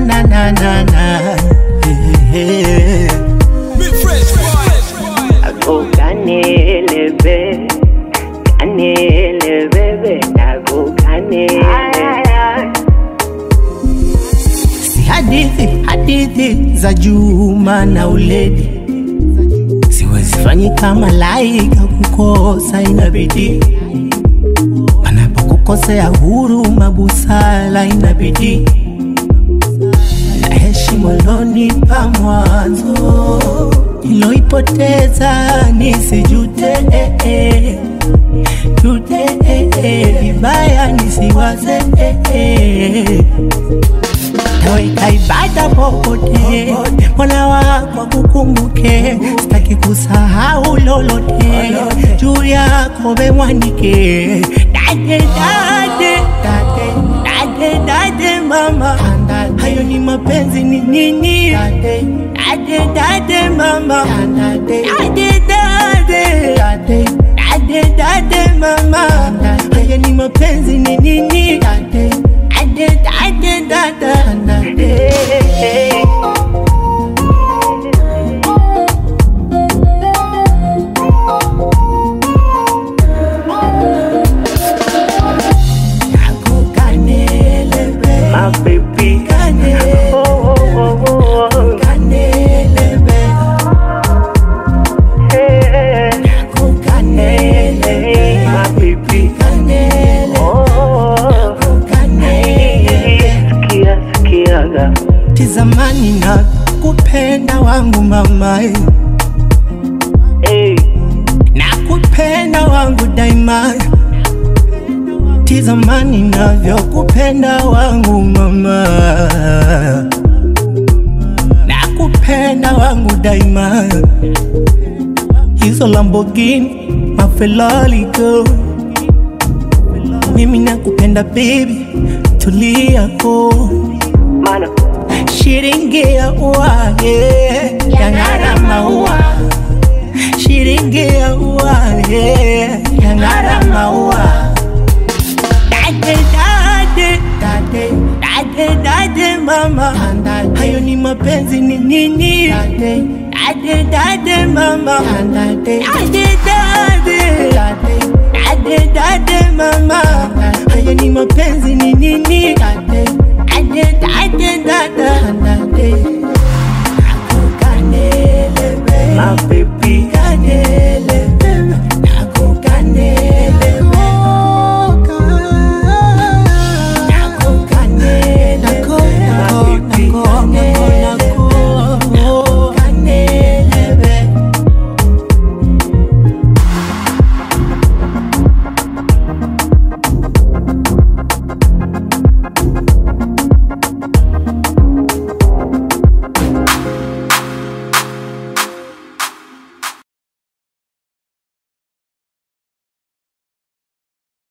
na na na na. Ako kanele. si hadithi hadithi za Juma na Uledi, siwezi kama malaika, kukosa inabidi, panapokukosea huru busara inabidi, na heshima lonipa mwanzo. Niloipoteza nisijute eh, eh. Jute eh, eh, vibaya nisiwaze eh, eh. Taweka ibada popote, Mola wako kukumbuke, sitaki kusahau lolote, juu yako wemwanike, dade dade dade dade mama, hayo ni mapenzi ni nini? Dade dade dade mama, dade dade dade dade dade mama, hayo ni mapenzi ni nini? Dade dade dade dade dade Tizamani na kupenda wangu mama, hey, na kupenda wangu daima. Tizamani navyokupenda wangu mama, na kupenda wangu daima. Hizo Lamborghini, mafelali go, mimi nakupenda baby, tulia ko mana, shiringi ya ua yeah, yang'ara maua shiringi ya ua yeah, yang'ara maua dade dade dade dade dade mama hayo ni mapenzi ni nini dade dade dade mama dade dade dade dade mama hayo ni mapenzi ni nini dade dade dade baby. Baby.